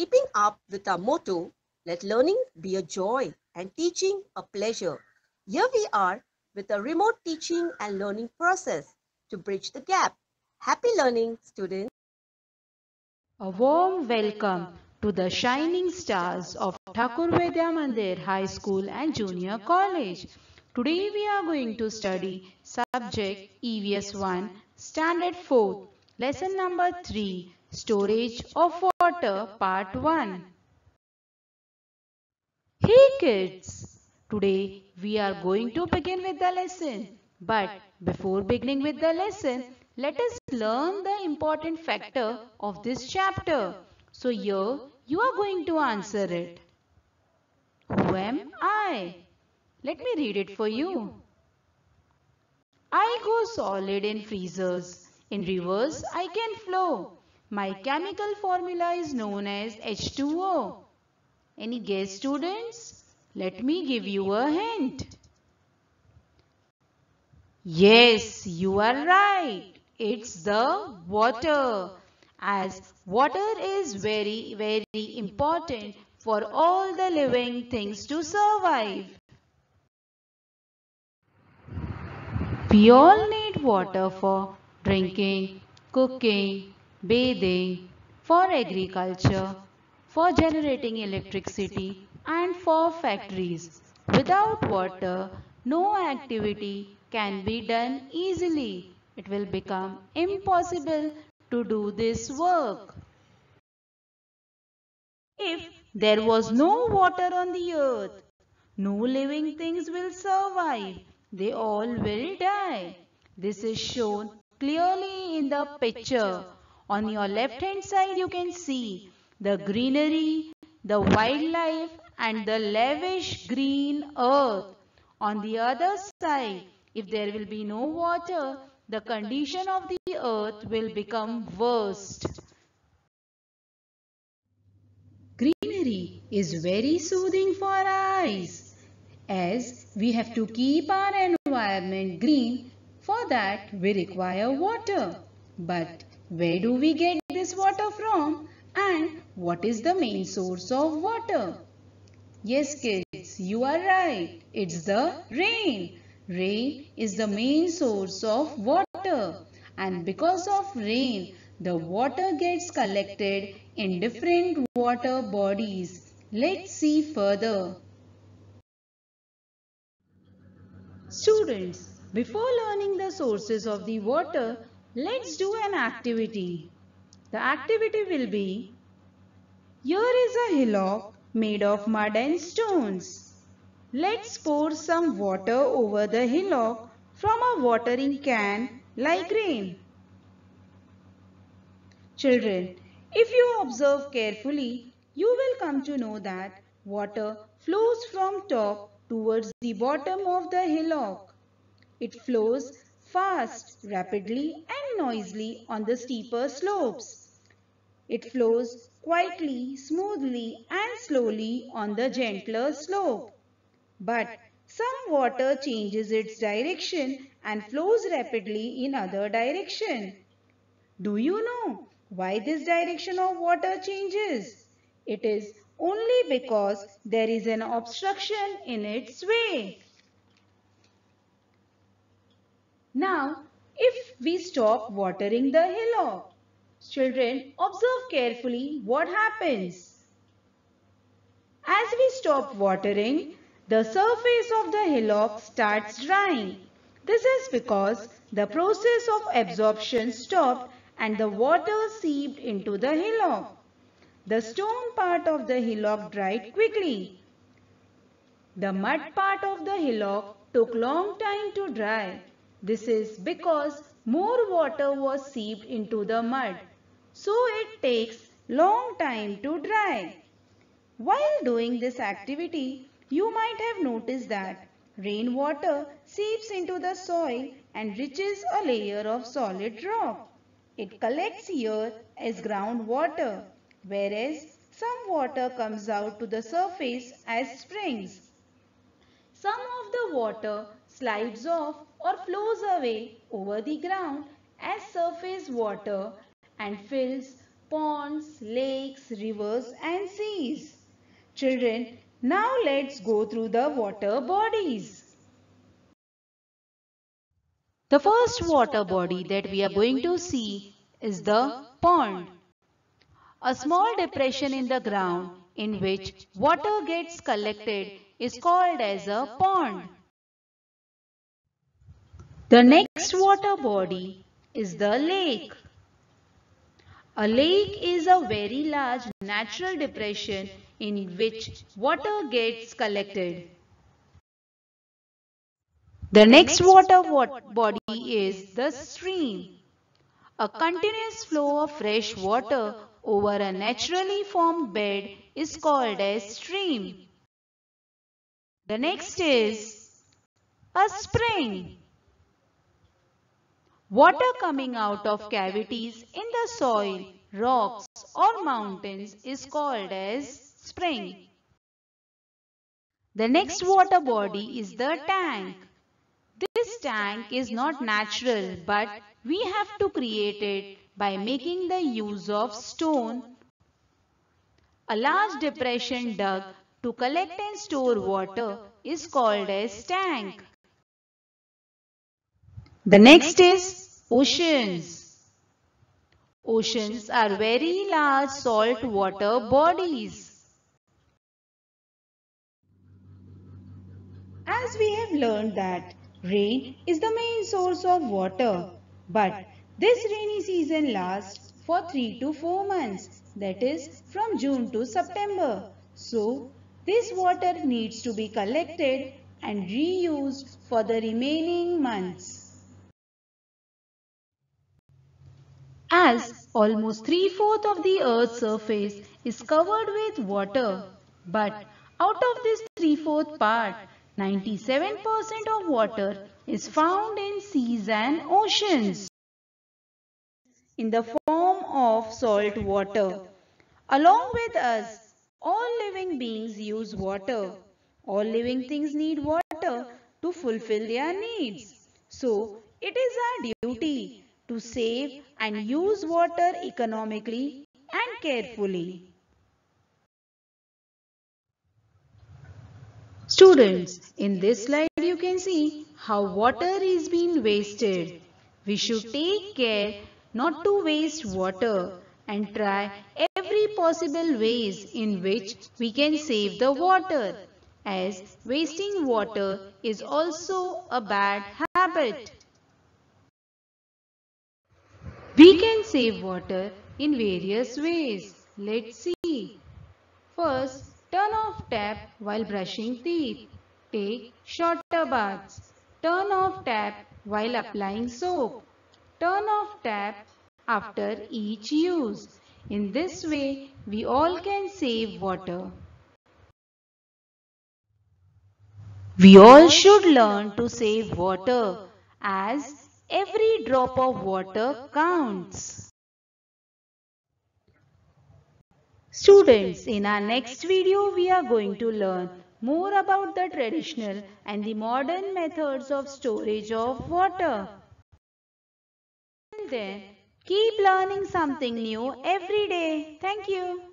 Keeping up with our motto, let learning be a joy and teaching a pleasure. Here we are with a remote teaching and learning process to bridge the gap. Happy learning, students. A warm welcome to the shining stars of Thakur Vidya Mandir High School and Junior College. Today we are going to study subject EVS 1 Standard 4 Lesson number 3 Storage of Water Part 1 Hey kids! Today we are going to begin with the lesson. But before beginning with the lesson, let us learn the important factor of this chapter. So here you are going to answer it. Who am I? Let me read it for you. I go solid in freezers. In rivers I can flow. My chemical formula is known as H2O. Any guess students? Let me give you a hint. Yes, you are right. It's the water. As water is very, very important for all the living things to survive. We all need water for drinking, cooking, bathing, for agriculture, for generating electricity and for factories. Without water, no activity can be done easily. It will become impossible to do this work. If there was no water on the earth, no living things will survive. They all will die. This is shown clearly in the picture. On your left hand side you can see the greenery, the wildlife and the lavish green earth. On the other side, if there will be no water, the condition of the earth will become worst. Greenery is very soothing for eyes as we have to keep our environment green. For that we require water. But where do we get this water from and what is the main source of water? Yes kids, you are right. It's the rain. Rain is the main source of water and because of rain, the water gets collected in different water bodies. Let's see further. Students, before learning the sources of the water, let's do an activity. The activity will be, here is a hillock made of mud and stones. Let's pour some water over the hillock from a watering can like rain. Children, if you observe carefully, you will come to know that water flows from top towards the bottom of the hillock. It flows fast, rapidly and noisily on the steeper slopes. It flows quietly, smoothly and slowly on the gentler slope. But some water changes its direction and flows rapidly in other direction. Do you know why this direction of water changes? It is only because there is an obstruction in its way. Now, if we stop watering the hillock, children observe carefully what happens. As we stop watering, the surface of the hillock starts drying. This is because the process of absorption stopped and the water seeped into the hillock. The stone part of the hillock dried quickly. The mud part of the hillock took long time to dry. This is because more water was seeped into the mud. So it takes long time to dry. While doing this activity, you might have noticed that rainwater seeps into the soil and reaches a layer of solid rock. It collects here as groundwater, whereas some water comes out to the surface as springs. Some of the water slides off or flows away over the ground as surface water and fills ponds, lakes, rivers and seas. Children, now let's go through the water bodies. The first water body that we are going to see is the pond. A small depression in the ground in which water gets collected is called as a pond. The next water body is the lake. A lake is a very large natural depression in which water gets collected. The next water body is the stream. A continuous flow of fresh water over a naturally formed bed is called a stream. The next is a spring. Water coming out of cavities in the soil, rocks or mountains is called as spring. The next water body is the tank. This tank is not natural but we have to create it by making the use of stone. A large depression dug to collect and store water is called as tank. The next is oceans. Oceans are very large salt water bodies. As we have learned that rain is the main source of water, but this rainy season lasts for 3 to 4 months, that is from June to September. So, this water needs to be collected and reused for the remaining months. As almost three-fourths of the earth's surface is covered with water. But out of this three-fourth part, 97% of water is found in seas and oceans in the form of salt water. Along with us, all living beings use water. All living things need water to fulfill their needs. So, it is our duty to save and use water economically and carefully. Students, in this slide you can see how water is being wasted. We should take care not to waste water and try every possible ways in which we can save the water as wasting water is also a bad habit. We can save water in various ways. Let's see. First, turn off tap while brushing teeth. Take shorter baths. Turn off tap while applying soap. Turn off tap after each use. In this way, we all can save water. We all should learn to save water as Every drop of water counts. Students, in our next video, we are going to learn more about the traditional and the modern methods of storage of water. Then, keep learning something new every day. Thank you.